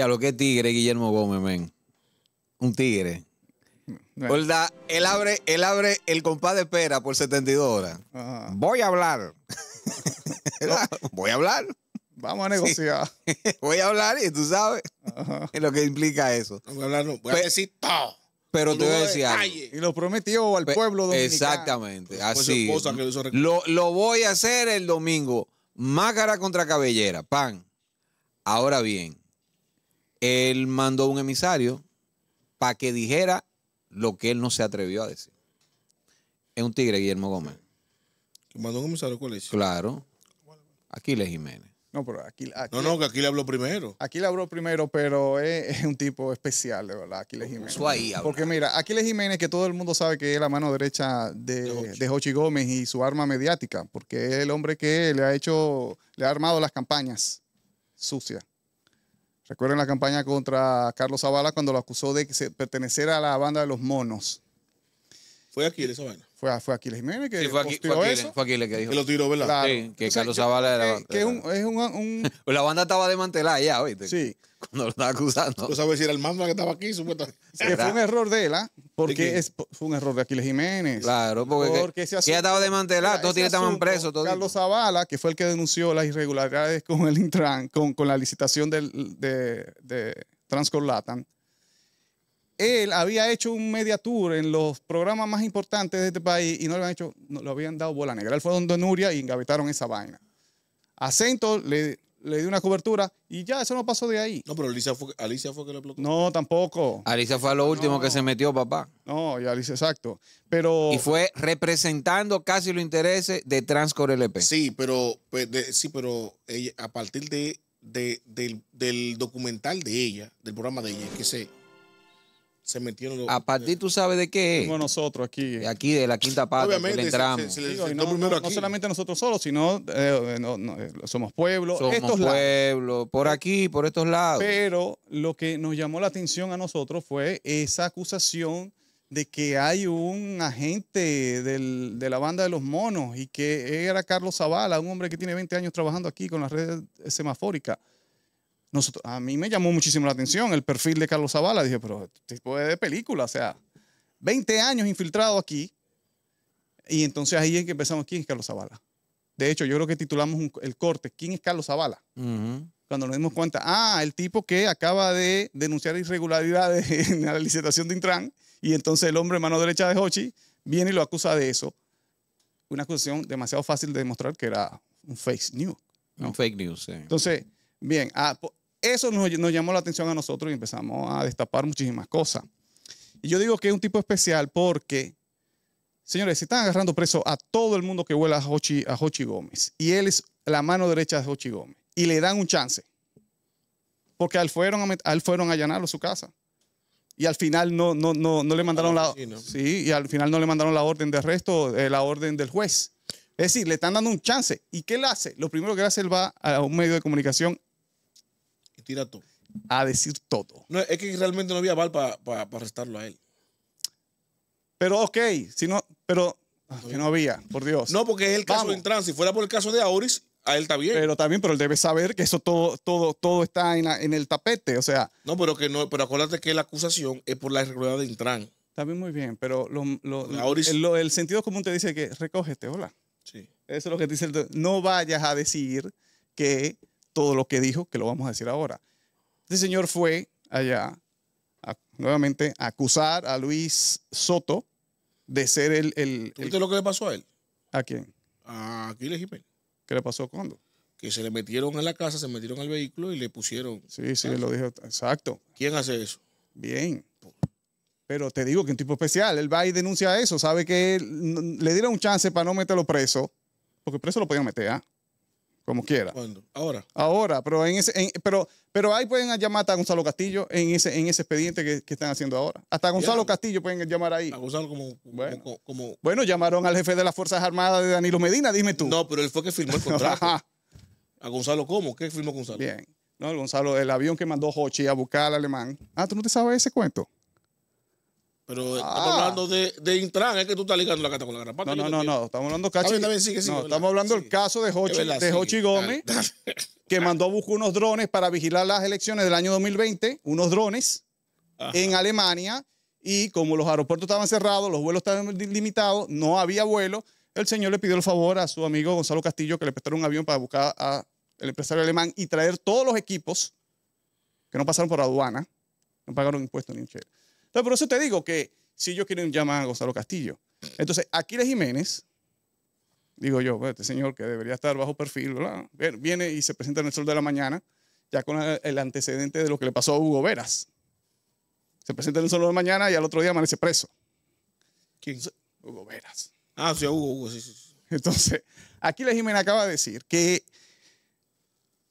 Ya lo que es tigre, Guillermo Gómez, men. Un tigre. Él abre, él abre el compás de espera por 72 horas. Ajá. Voy a hablar. Voy a hablar. Vamos a negociar. Voy a hablar y tú sabes Ajá. lo que implica eso. No voy a hablar, no. Voy a decir todo. Pero te voy a decir algo. Y lo prometió al Pe- pueblo dominicano. Exactamente, así. esposa que lo hizo rec- Lo, lo voy a hacer el domingo. Máscara contra cabellera, pan. Ahora bien, él mandó un emisario para que dijera lo que él no se atrevió a decir. Es un tigre, Guillermo Gómez. Mandó un emisario, ¿cuál es? Claro. Aquiles Jiménez. No, pero aquí, aquí, No, no, que aquí le habló primero. aquí le habló primero, pero es, es un tipo especial, de verdad, Aquiles Jiménez. Eso ahí habla. Porque mira, Aquiles Jiménez, que todo el mundo sabe que es la mano derecha de, de Jochi Gómez y su arma mediática, porque es el hombre que le ha hecho, le ha armado las campañas sucias. Recuerden la campaña contra Carlos Zavala cuando lo acusó de pertenecer a la banda de los monos. Fue aquí esa vaina. Fue, fue Aquiles Jiménez que Sí, fue, aquí, fue, Aquiles, eso. fue Aquiles que dijo. Que lo tiró, ¿verdad? Claro. Sí, que Entonces, Carlos yo Zavala era- que- que es un, es un- un- Pues la banda estaba desmantelada ya, ¿oíste? sí, Cuando lo estaba acusando. Tú sabes si era el mando que estaba aquí, supuestamente. que fue un error de él, ¿ah? ¿De Porque es, fue un error de Aquiles Jiménez. Claro, porque, que- Porque ese asunto- ya estaba desmantelada, todos estaban presos. todos. Carlos Zavala, que fue el que denunció las irregularidades con el Intran, con, con la licitación del, de, de Transcor Latam, él había hecho un media tour en los programas más importantes de este país y no le habían hecho, no, lo habían dado bola negra. Él fue donde Nuria y engavetaron esa vaina. Acento le, le dio una cobertura y ya, eso no pasó de ahí. No, pero Alicia fue, Alicia fue que le explotó. No, tampoco. Alicia fue a lo último que se metió, papá. No, ya dice exacto. Pero Y fue representando casi los intereses de Transcor LP. Sí, pero, pues, de- sí, pero ella, a partir de, de- del, del documental de ella, del programa de ella, que se, se metieron los- A partir, tú sabes de qué como nosotros aquí. De aquí, de la quinta pata, que Obviamente, se- entramos. se- se Digo, no, solamente nosotros solos, sino eh, no- no, eh, somos pueblo, Somos estos lados. pueblo, por aquí, por estos lados. Pero lo que nos llamó la atención a nosotros fue esa acusación de que hay un agente del- de la banda de los monos y que era Carlos Zavala, un hombre que tiene 20 años trabajando aquí con las redes semafóricas. Nosotros, a mí me llamó muchísimo la atención el perfil de Carlos Zavala. Dije, pero este tipo de película, o sea, 20 años infiltrado aquí. Y entonces ahí es que empezamos, ¿quién es Carlos Zavala? De hecho, yo creo que titulamos un- el corte, ¿quién es Carlos Zavala? Cuando nos dimos cuenta, ah, el tipo que acaba de denunciar irregularidades en la licitación de Intran, y entonces el hombre mano derecha de Hochi viene y lo acusa de eso. Una acusación demasiado fácil de demostrar que era un fake news. Un fake news, sí. Entonces, bien, ah, eso nos, nos llamó la atención a nosotros y empezamos a destapar muchísimas cosas. Y yo digo que es un tipo especial porque, señores, se están agarrando preso a todo el mundo que huela a Hochi, a Hochi Gómez. Y él es la mano derecha de Hochi Gómez. Y le dan un chance. Porque a él fueron a, a él fueron a allanarlo su casa. Y al final no, no, no, no le mandaron la, sí, y al final no le mandaron la orden de arresto, eh, la orden del juez. Es decir, le están dando un chance. ¿Y qué él hace? Lo primero que él hace, él va a un medio de comunicación tira todo. a decir todo. No, es que realmente no había val para arrestarlo a él. Pero ok, si no, pero ah, que no había, por Dios. No, porque es el caso Vamos. de Intran. Si fuera por el caso de Auris, a él está bien. Pero también, pero él debe saber que eso todo, todo, todo está en, la- en el tapete. O sea, no, pero que no, pero acuérdate que la acusación es por la irregularidad de Intran. también muy bien, pero lo- lo- Ahora es- el, lo- el sentido común te dice que recógete, hola. Sí. Eso es lo que dice el. No vayas a decir que todo lo que dijo, que lo vamos a decir ahora. Este señor fue allá, a- nuevamente, a acusar a Luis Soto de ser el. el, ¿Tú el- viste lo que le pasó a él? ¿A quién? A Aquiles Jiménez. ¿Qué le pasó cuándo? Que se le metieron en la casa, se metieron al vehículo y le pusieron. Sí, sí, lo dijo. Exacto. ¿Quién hace eso? Bien. Pero te digo que un tipo especial, él va y denuncia eso, sabe que él- le dieron un chance para no meterlo preso, porque preso lo podían meter, ¿ah? Como quiera. ¿Cuándo? Ahora. Ahora, pero en ese, en- pero, pero ahí pueden llamar hasta a Gonzalo Castillo en ese, en ese expediente que, que están haciendo ahora. Hasta Gonzalo. Castillo pueden llamar ahí. A Gonzalo como, Bueno. como, como- Bueno, llamaron al jefe de las Fuerzas Armadas de Danilo Medina, dime tú. No, pero él fue que firmó el contrato. Ajá. ¿A Gonzalo cómo? ¿Qué firmó Gonzalo? Bien. No, el Gonzalo, el avión que mandó Hochi a buscar al alemán. Ah, ¿tú no te sabes ese cuento? Pero eh, Ah. estamos hablando de, de Intran, es que tú estás ligando la carta con la garrapata. No, no, no, no. Estamos hablando cacho. Sigue, sigue, no, ¿verdad? estamos hablando del caso de Hochi, verdad, de. Hochi Gómez. Dale. que mandó a buscar unos drones para vigilar las elecciones del año 2020, unos drones Ajá. en Alemania, y como los aeropuertos estaban cerrados, los vuelos estaban li- limitados, no había vuelo, el señor le pidió el favor a su amigo Gonzalo Castillo que le prestara un avión para buscar al empresario alemán y traer todos los equipos que no pasaron por aduana, no pagaron impuestos ni un chévere. Entonces, por eso te digo que si ellos quieren llamar a Gonzalo Castillo. Entonces, Aquiles Jiménez, digo yo, pues, este señor que debería estar bajo perfil, ¿verdad? Viene y se presenta en el sol de la mañana, ya con el antecedente de lo que le pasó a Hugo Veras. Se presenta en el sol de la mañana y al otro día amanece preso. ¿Quién? Hugo Veras. Ah, sí, Hugo, Hugo, sí, sí. Entonces, Aquiles Jiménez acaba de decir que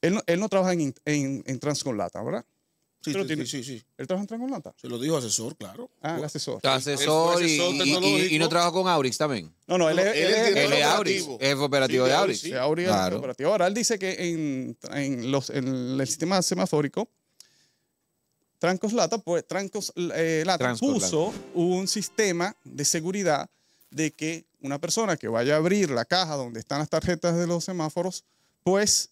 él no, él no trabaja en, en, en Transconlata, ¿verdad? Sí, Pero sí, tiene- sí, sí, sí. Él trabaja en Transconlata. Se lo dijo asesor, claro. Ah, el asesor. Asesor y, asesor y- y- tecnológico. y no trabaja con Aurix también. No, no, él, No, es- él es es- Él es Aurix, operativo. jefe operativo Sí, de Aurix. Aurix, Sí, Auri es el Claro. operativo. Ahora, él dice que en, en los, en el sistema semafórico, Trancoslata, pues, Trancos, eh, Lata puso un sistema de seguridad de que una persona que vaya a abrir la caja donde están las tarjetas de los semáforos, pues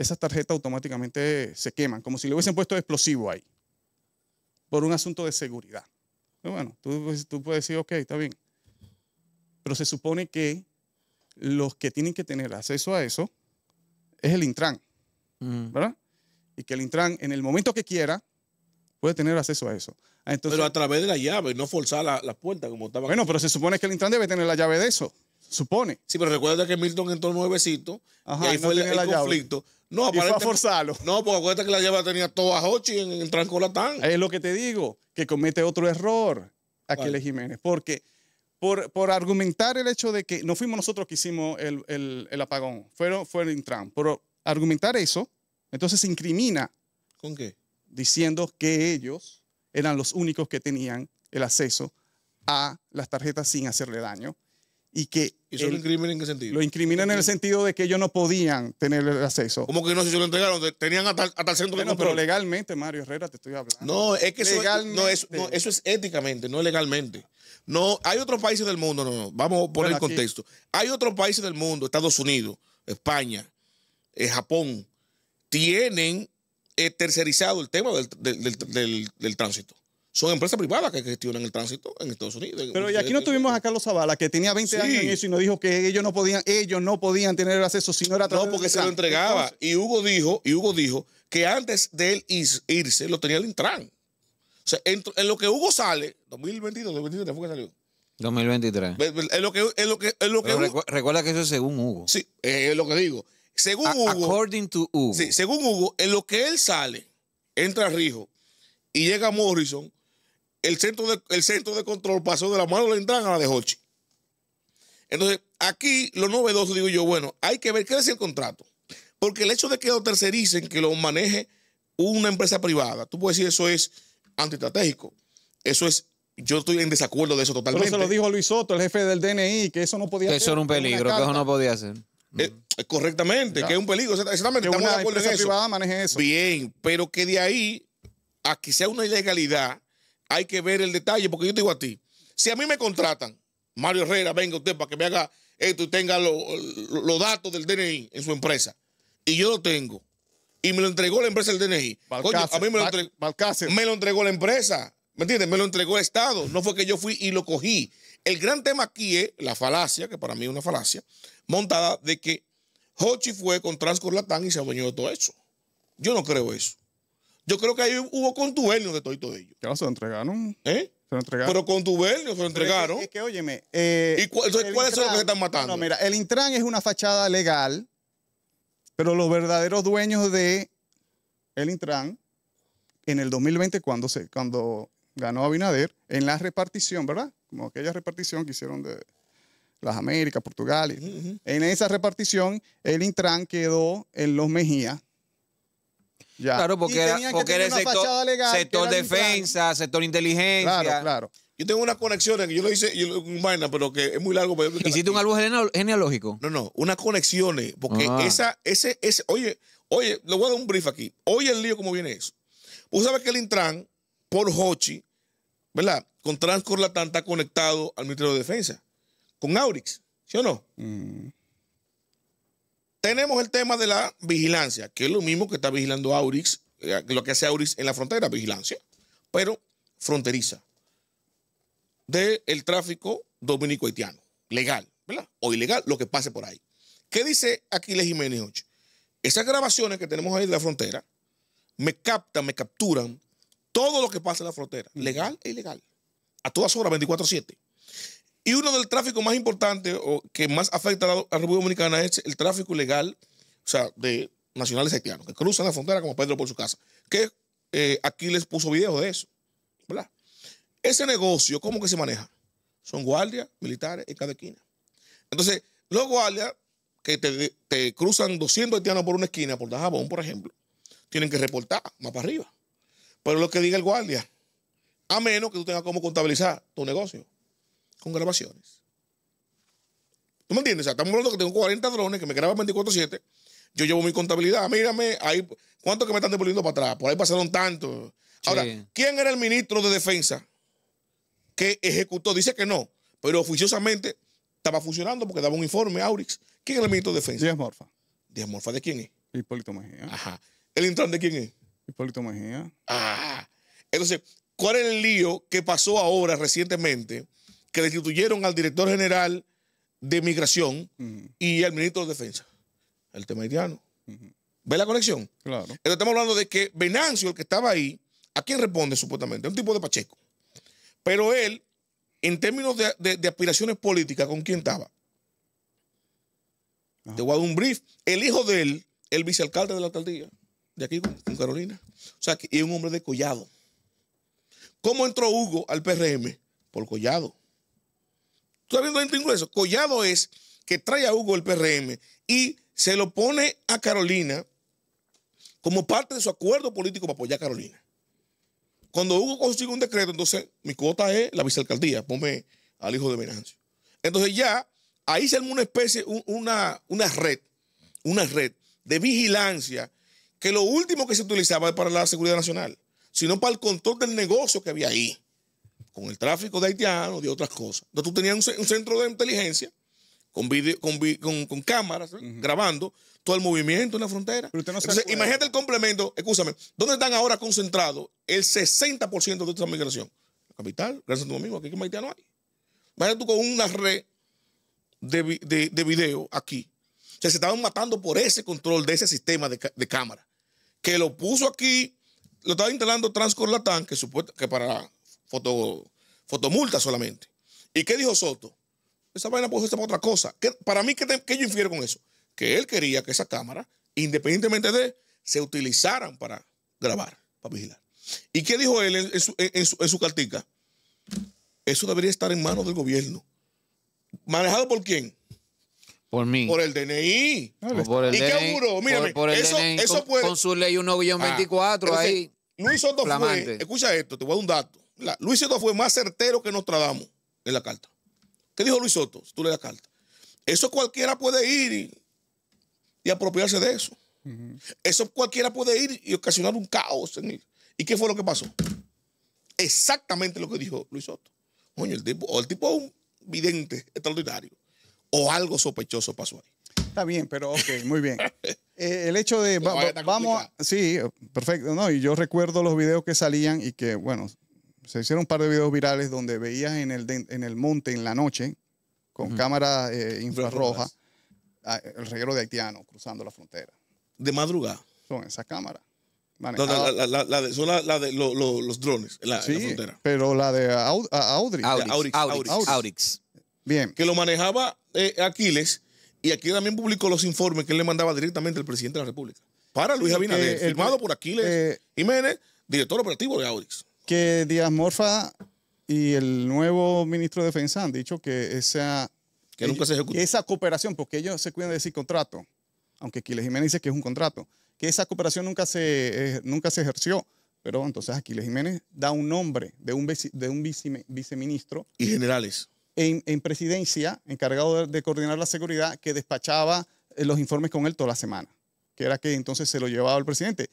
esas tarjetas automáticamente se queman, como si le hubiesen puesto explosivo ahí, por un asunto de seguridad. Pero bueno, tú, pues, tú puedes decir, ok, está bien. Pero se supone que los que tienen que tener acceso a eso es el Intran, Ujú. ¿verdad? Y que el Intran, en el momento que quiera, puede tener acceso a eso. Ah, Entonces, Pero a través de la llave, no forzar la, la puerta como estaba. bueno, pero se supone que el Intran debe tener la llave de eso. Supone. Sí, pero recuerda que Milton entró nuevecito Ajá, y ahí no fue el, el llave. conflicto. No, Y fue a aparentemente- forzarlo. No, porque acuérdate que la llave la tenía toda Hochi en, el Transcolatán. Es lo que te digo, que comete otro error Aquiles. Jiménez. Porque por, por argumentar el hecho de que no fuimos nosotros que hicimos el, el- el apagón, fueron, fue el Intran. Por argumentar eso, entonces se incrimina ¿Con qué? diciendo que ellos eran los únicos que tenían el acceso a las tarjetas sin hacerle daño y que ¿Y eso lo incrimen en qué sentido? lo incriminan en el sentido de que ellos no podían tener el acceso. ¿Cómo que no? Si se lo entregaron, te- tenían hasta, hasta el centro de Bueno, pero control. legalmente, Mario Herrera, te estoy hablando. No, es que eso, no, Legalmente. es, no, eso es éticamente, no legalmente. No, hay otros países del mundo, no, no, vamos a poner el contexto. Hay otros países del mundo, Estados Unidos, España, eh, Japón, tienen eh, tercerizado el tema del- del- del tránsito. Son empresas privadas que gestionan el tránsito en Estados Unidos. Pero y aquí no tuvimos a Carlos Zavala, que tenía 20 Sí. años en eso y nos dijo que ellos no podían, ellos no podían tener el acceso si no era No, porque se lo entregaba. Entonces, Y Hugo dijo, y Hugo dijo que antes de él irse, lo tenía el Intran. O sea, en, en lo que Hugo sale, 2022, 2023 fue que salió. 2023. Ve- ve- Es lo que, es lo que, es lo que Pero Hugo- recu- recuerda que eso es según Hugo. Sí, es lo que digo. Según A- Hugo, according to Hugo. sí, según Hugo, en lo que él sale, entra Rijo y llega a Morrison, el centro de, el centro de control pasó de la mano de la entrada a la de Hochi. Entonces, aquí lo novedoso, digo yo, bueno, hay que ver qué decía el contrato. Porque el hecho de que lo tercericen, que lo maneje una empresa privada, tú puedes decir eso es antiestratégico. Eso es, yo estoy en desacuerdo de eso Pero totalmente. se lo dijo Luis Soto, el jefe del DNI, que eso no podía Que eso ser, era un peligro, que eso no podía ser. Eh, correctamente, Ya. que es un peligro. Exactamente, que estamos de una acuerdo en eso. privada maneje eso. Bien, pero que de ahí a que sea una ilegalidad, hay que ver el detalle, porque yo te digo a ti, si a mí me contratan, Mario Herrera, venga usted para que me haga esto y tenga lo- lo- los datos del DNI en su empresa, y yo lo tengo, y me lo entregó la empresa del DNI, coño, a mí me lo, Bal- entre- Balcácer. me lo entregó la empresa, ¿me entiendes? Me lo entregó el Estado, no fue que yo fui y lo cogí. El gran tema aquí es la falacia, que para mí es una falacia, montada de que Hochi fue con Transcorlatán y se adueñó de todo eso. Yo no creo eso. Yo creo que ahí hubo contubernio de todo y todo ello. Ya se lo entregaron. ¿eh? Se lo entregaron. Pero contubernio se lo Pero es que- entregaron. Es que, óyeme. eh, ¿Y cuáles son los que se están matando? No, mira, el Intran es una fachada legal, pero los verdaderos dueños de el Intran, en el 2020, cuando, se, cuando ganó Abinader, en la repartición, ¿verdad? Como aquella repartición que hicieron de las Américas, Portugal. En esa repartición, el Intran quedó en los Mejía. Ya. Claro, porque era, porque era el sector, legal sector defensa, sector inteligencia. Claro, claro. Yo tengo una conexión que yo lo hice, yo un vaina, pero que es muy largo. explicarla ¿Hiciste un aquí. árbol genea- genealógico? No, no, unas conexiones. Porque Ah. esa, ese, ese, oye, oye, le voy a dar un brief aquí. Oye el lío cómo viene eso. Tú sabes que el Intran, por Hochi, ¿verdad? Con Transcorlatán está conectado al Ministerio de Defensa. Con Aurix, ¿sí o no? Mm. Tenemos el tema de la vigilancia, que es lo mismo que está vigilando Aurix, eh, lo que hace Aurix en la frontera, vigilancia, pero fronteriza del tráfico dominico-haitiano, legal, ¿verdad? O ilegal, lo que pase por ahí. ¿Qué dice Aquiles Jiménez 8? Esas grabaciones que tenemos ahí de la frontera me captan, me capturan todo lo que pasa en la frontera, legal e ilegal, a todas horas, 24-7. Y uno del tráfico más importante o que más afecta a la, República Dominicana es el tráfico ilegal, o sea, de nacionales haitianos, que cruzan la frontera como Pedro por su casa. Que eh, aquí les puso videos de eso, ¿verdad? Ese negocio, ¿cómo que se maneja? Son guardias militares en cada esquina. Entonces, los guardias que te, te cruzan 200 haitianos por una esquina, por Dajabón, por ejemplo, tienen que reportar más para arriba. Pero lo que diga el guardia, a menos que tú tengas cómo contabilizar tu negocio con grabaciones. ¿Tú me entiendes? O sea, estamos hablando que tengo 40 drones que me graban 24-7. Yo llevo mi contabilidad. Mírame, ahí, ¿cuánto que me están devolviendo para atrás? Por ahí pasaron tanto. Ahora, Sí. ¿quién era el ministro de Defensa que ejecutó? Dice que no, pero oficiosamente estaba funcionando porque daba un informe, Aurix. ¿Quién era el ministro de Defensa? Díaz Morfa. Díaz Morfa, ¿de quién es? Hipólito Mejía. Ajá. ¿El Intran de quién es? Hipólito Mejía. Ah, entonces, ¿cuál es el lío que pasó ahora recientemente? Que destituyeron al director general de Migración y al ministro de Defensa. El tema haitiano. ujú. ¿Ve la conexión? Claro. Entonces estamos hablando de que Venancio, el que estaba ahí, ¿a quién responde supuestamente? Un tipo de Pacheco. Pero él, en términos de, de- de aspiraciones políticas, ¿con quién estaba? Ajá. Te voy a dar un brief. El hijo de él, el vicealcalde de la alcaldía, de aquí con, con Carolina. O sea, que y es un hombre de Collado. ¿Cómo entró Hugo al PRM? Por Collado. ¿Tú estás viendo el ingreso? Collado es que trae a Hugo el PRM y se lo pone a Carolina como parte de su acuerdo político para apoyar a Carolina. Cuando Hugo consigue un decreto, entonces mi cuota es la vicealcaldía, ponme al hijo de Venancio. Entonces ya ahí se arma una especie, un- una, una red, una red de vigilancia que lo último que se utilizaba es para la seguridad nacional, sino para el control del negocio que había ahí, con el tráfico de haitianos y otras cosas. Entonces tú tenías un, ce- un centro de inteligencia con, video- con, con- con cámaras ¿eh? grabando todo el movimiento en la frontera. Pero usted no se Entonces, acuerda. imagínate el complemento, escúchame, ¿dónde están ahora concentrados el 60% de esta migración? La capital, Gran Santo Domingo, aquí que haitiano hay. Imagínate tú con una red de, de, de video aquí. O sea, se estaban matando por ese control de ese sistema de, de cámara. Que lo puso aquí, lo estaba instalando Transcorlatán, que, supuesto, que para foto, fotomulta solamente. ¿Y qué dijo Soto? Esa vaina puede ser para otra cosa. ¿Qué- para mí, ¿qué, te- qué yo infiero con eso? Que él quería que esa cámara, independientemente de, se utilizaran para grabar, para vigilar. ¿Y qué dijo él en, en su, en su- en su cartica? Eso debería estar en manos del gobierno. ¿Manejado por quién? Por mí. Por el DNI. O por el ¿Y qué auguró? Mírame, por, por el eso- DNI eso con, puede- con su ley 1-24 Ah, ahí. Luis Soto fue, escucha esto, te voy a dar un dato. La- Luis Soto fue más certero que Nostradamus en la carta. ¿Qué dijo Luis Soto? Si tú lees la carta. Eso cualquiera puede ir y, y apropiarse de eso. Eso cualquiera puede ir y ocasionar un caos. en el- ¿Y qué fue lo que pasó? Exactamente lo que dijo Luis Soto. Coño, el tipo, o el tipo es un vidente extraordinario. O algo sospechoso pasó ahí. Está bien, pero ok, muy bien. Eh, el hecho de. va- va- vamos. a- sí, perfecto. No, y yo recuerdo los videos que salían y que, bueno, se hicieron un par de videos virales donde veías en el, de- en el monte en la noche, con cámara eh, infrarroja, Infrarrojas. a- el reguero de haitianos cruzando la frontera. De madrugada. Son esas cámaras. La- manejadas- la- la- la- la de- son la, la de lo- lo- los drones en la, en la sí, frontera. pero la de Aud- a- Audrey. Aurix, Aurix, Aurix, Aurix. Aurix. Bien. que lo manejaba eh, Aquiles y aquí también publicó los informes que él le mandaba directamente al presidente de la República. Para Luis Abinader, el- firmado por Aquiles eh, Jiménez, director operativo de Audix. Que Díaz Morfa y el nuevo ministro de Defensa han dicho que esa, Que nunca se ejecutó. que esa cooperación, porque ellos se cuidan de decir contrato, aunque Aquiles Jiménez dice que es un contrato, que esa cooperación nunca se, eh, nunca se ejerció. Pero entonces Aquiles Jiménez da un nombre de un, vice- de un vice- viceministro Y generales. en, en presidencia, encargado de, de coordinar la seguridad, que despachaba eh, los informes con él toda la semana, que era que entonces se lo llevaba al presidente,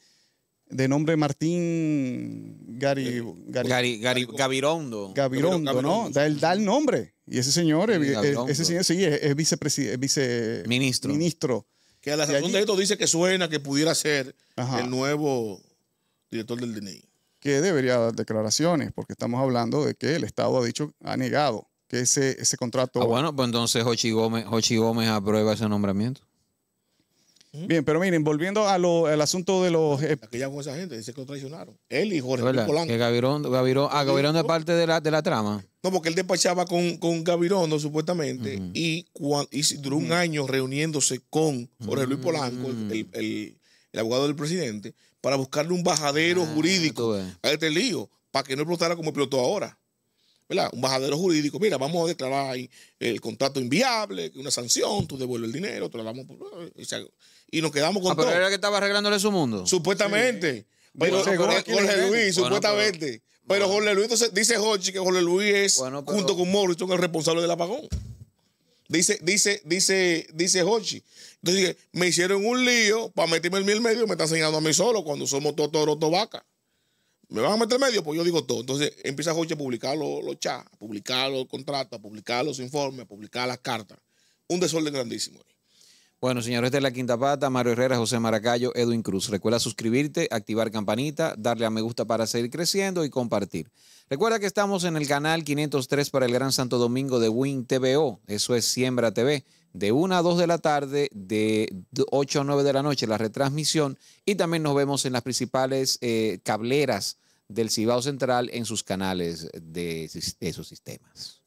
de nombre Martín Gari, Gari- Gari- Gari- Gavirondo. Gabirondo, ¿no? Da el, da el nombre. Y ese señor, Sí, eh, eh, Gabirondo. ese señor sí es, es vicepresi- es vice- Ministro. ministro Que a la razón de esto dice que suena que pudiera ser Ajá. el nuevo director del DNI. que debería dar declaraciones, porque estamos hablando de que el Estado ha dicho, ha negado que ese, ese contrato... Ah, bueno, pues entonces Jochi Gómez, Jochi Gómez aprueba ese nombramiento. Bien, pero miren, volviendo a lo- al asunto de los... eh, Aquella con esa gente, dice que lo traicionaron. Él y Jorge. Luis Polanco. Que Gavirón, Gavirón, ah, Gavirón es parte de la, de la trama. No, porque él despachaba con, con Gavirondo, supuestamente, y, y si- duró un año reuniéndose con Jorge Luis Polanco, el, el- el- el abogado del presidente, para buscarle un bajadero Ah, jurídico a este lío, para que no explotara como explotó ahora. ¿Verdad? Un bajadero jurídico. Mira, vamos a declarar ahí el contrato inviable, una sanción, tú devuelves el dinero, te lo damos. por- y se- Y nos quedamos con Ah, pero todo. era que estaba arreglándole su mundo. Supuestamente. Pero, Bueno, Jorge. Luis, Bueno, supuestamente. Pero, Jorge Luis, entonces dice Jorge que Jorge Luis es, Bueno, pero- junto con Morrison, el responsable del apagón. Dice, dice, dice, dice Jorge. Entonces me hicieron un lío para meterme en mi medio, me están enseñando a mí solo cuando somos todos toros, todos vacas. Me van a meter medio, pues yo digo todo. Entonces empieza a publicar los, los chats, a publicar los contratos, a publicar los informes, a publicar las cartas. Un desorden grandísimo. Bueno, señores, esta es la quinta pata. Mario Herrera, José Maracayo, Edwin Cruz. Recuerda suscribirte, activar campanita, darle a me gusta para seguir creciendo y compartir. Recuerda que estamos en el canal 503 para el Gran Santo Domingo de Win TVO. Eso es Siembra TV. De 1 a 2 de la tarde, de 8 a 9 de la noche, la retransmisión. Y también nos vemos en las principales eh, cableras del Cibao Central en sus canales de, de esos sistemas.